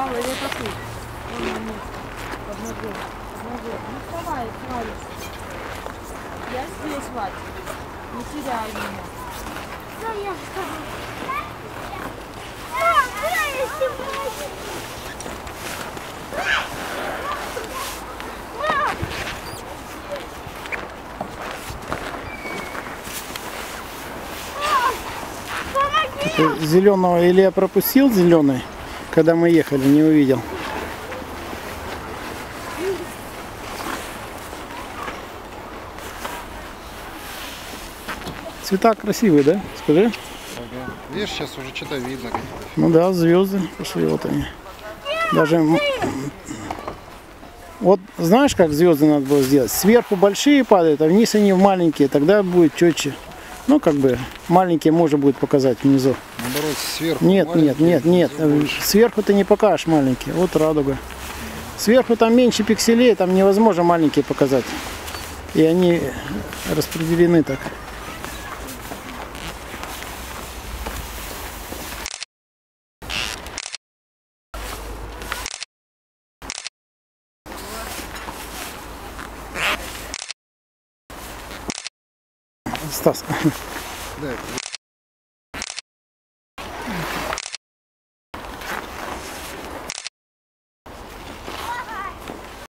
Павла, это ты? Вон на месте. Под ногой. Под ногой. Ну вставай, Валя. Я здесь, Вать. Не теряй меня. Да я я! Помоги! Зеленого или я пропустил зеленый, когда мы ехали, не увидел. Цвета красивые, да? Скажи. Видишь, сейчас уже что-то видно. Ну да, звезды пошли вот они. Даже вот знаешь, как звезды надо было сделать? Сверху большие падают, а вниз они маленькие, тогда будет четче. Ну, как бы маленькие можно будет показать внизу. Наоборот, сверху Нет, нет, нет, нет. больше. Сверху ты не покажешь маленькие. Вот радуга. Сверху там меньше пикселей, там невозможно маленькие показать. И они распределены так. Стас, Да, это